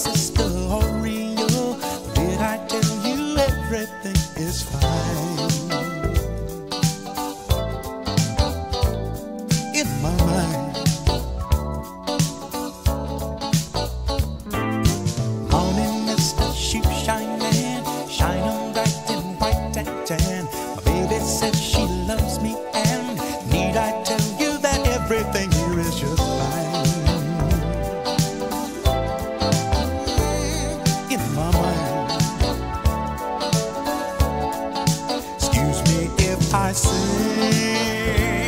sister Oreo. Did I tell you everything is fine? I sing.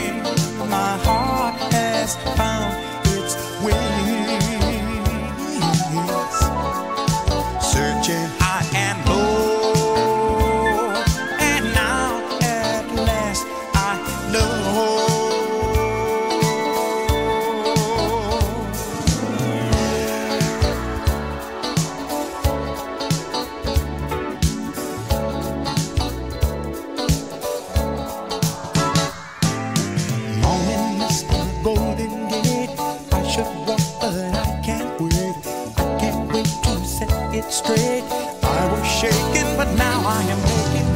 it straight. I was shaking, but now I am making